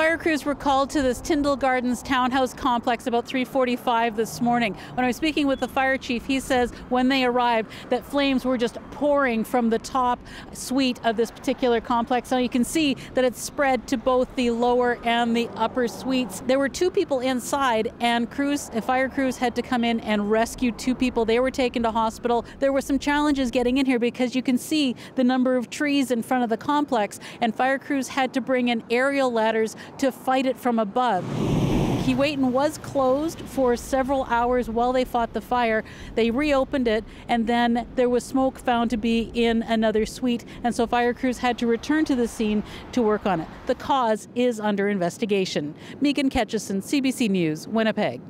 Fire crews were called to this Tyndall Gardens townhouse complex about 3:45 this morning. When I was speaking with the fire chief, he says when they arrived that flames were just pouring from the top suite of this particular complex. Now you can see that it's spread to both the lower and the upper suites. There were two people inside and crews, uh, fire crews had to come in and rescue two people. They were taken to hospital. There were some challenges getting in here because you can see the number of trees in front of the complex and fire crews had to bring in aerial ladders to fight it from above. Keewatin was closed for several hours while they fought the fire. They reopened it, and then there was smoke found to be in another suite, and so fire crews had to return to the scene to work on it. The cause is under investigation. Meaghan Ketcheson, CBC News, Winnipeg.